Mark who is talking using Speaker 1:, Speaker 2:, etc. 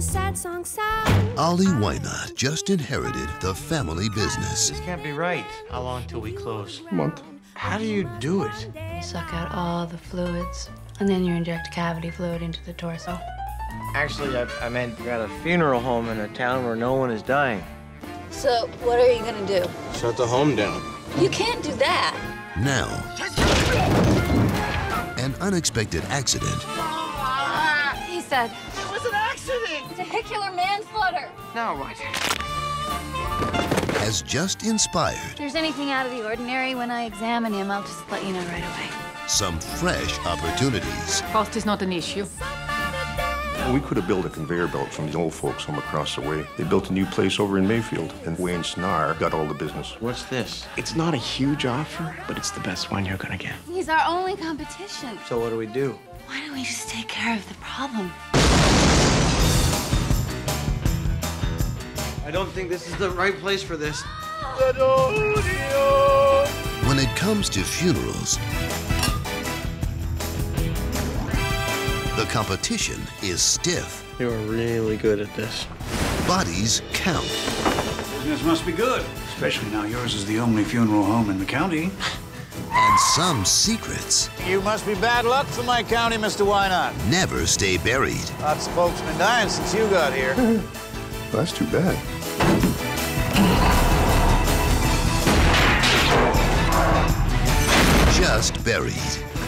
Speaker 1: the sad song sound.
Speaker 2: Ollie Wynot just inherited the family business.
Speaker 3: This can't be right. How long till we close?
Speaker 4: A month.
Speaker 3: How do you do it?
Speaker 5: You suck out all the fluids, and then you inject cavity fluid into the torso.
Speaker 3: Actually, I, I meant you're at a funeral home in a town where no one is dying.
Speaker 5: So, what are you gonna do?
Speaker 4: Shut the home down.
Speaker 5: You can't do that.
Speaker 2: Now, an unexpected accident
Speaker 5: He said.
Speaker 3: It was an accident!
Speaker 5: Vehicular manslaughter.
Speaker 3: Now what?
Speaker 2: has just inspired
Speaker 5: If there's anything out of the ordinary when I examine him, I'll just let you know right away.
Speaker 2: some fresh opportunities.
Speaker 6: Cost is not an issue.
Speaker 4: We could have built a conveyor belt from the old folks home across the way. They built a new place over in Mayfield, and Wayne Snar got all the business.
Speaker 3: What's this?
Speaker 7: It's not a huge offer, but it's the best one you're gonna get.
Speaker 5: He's our only competition.
Speaker 3: So what do we do?
Speaker 5: Why don't we just take care of the problem?
Speaker 3: I don't think this is the right place for this.
Speaker 2: When it comes to funerals, the competition is stiff.
Speaker 3: You're really good at this.
Speaker 2: Bodies count.
Speaker 8: Business must be good, especially now yours is the only funeral home in the county.
Speaker 2: And some secrets
Speaker 9: You must be bad luck for my county, Mr. Wynot.
Speaker 2: never stay buried.
Speaker 9: Lots of folks been dying since you got here.
Speaker 4: Well, that's too bad.
Speaker 2: Just buried.